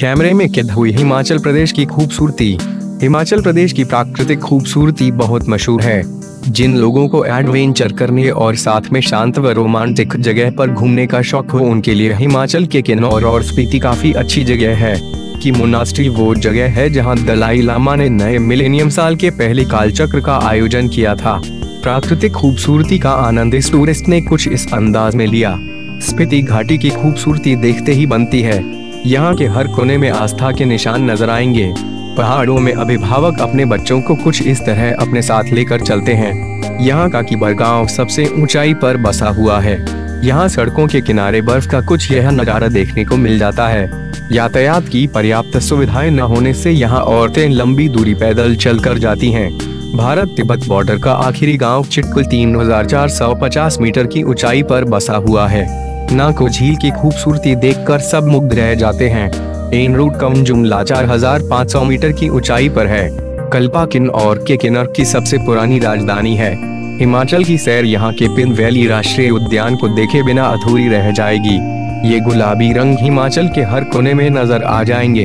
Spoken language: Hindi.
कैमरे में कैद हुई हिमाचल प्रदेश की खूबसूरती। हिमाचल प्रदेश की प्राकृतिक खूबसूरती बहुत मशहूर है। जिन लोगों को एडवेंचर करने और साथ में शांत व रोमांटिक जगह पर घूमने का शौक हो, उनके लिए हिमाचल के किन्नौर और स्पीति काफ़ी अच्छी जगह है। की मोनास्ट्री वो जगह है जहाँ दलाई लामा ने नए मिलेनियम साल के पहले कालचक्र का आयोजन किया था। प्राकृतिक खूबसूरती का आनंद इस टूरिस्ट ने कुछ इस अंदाज में लिया। स्पीति घाटी की खूबसूरती देखते ही बनती है। यहाँ के हर कोने में आस्था के निशान नज़र आएँगे। पहाड़ों में अभिभावक अपने बच्चों को कुछ इस तरह अपने साथ लेकर चलते हैं। यहाँ का की बरगांव सबसे ऊंचाई पर बसा हुआ है। यहाँ सड़कों के किनारे बर्फ़ का कुछ यह नज़ारा देखने को मिल जाता है। यातायात की पर्याप्त सुविधाएँ न होने से यहाँ औरतें लंबी दूरी पैदल चल कर जाती हैं। भारत तिब्बत बॉर्डर का आखिरी गाँव चिटकुल तीन हज़ार चार सौ पचास मीटर की ऊंचाई पर बसा हुआ है। नाको झील की खूबसूरती देखकर सब मुग्ध रह जाते हैं। एन रूट कम जुमला चार हज़ार पाँच सौ मीटर की ऊंचाई पर है। कल्पा किन और के किनर की सबसे पुरानी राजधानी है। हिमाचल की सैर यहाँ के पिन वैली राष्ट्रीय उद्यान को देखे बिना अधूरी रह जाएगी। ये गुलाबी रंग हिमाचल के हर कोने में नज़र आ जाएँगे।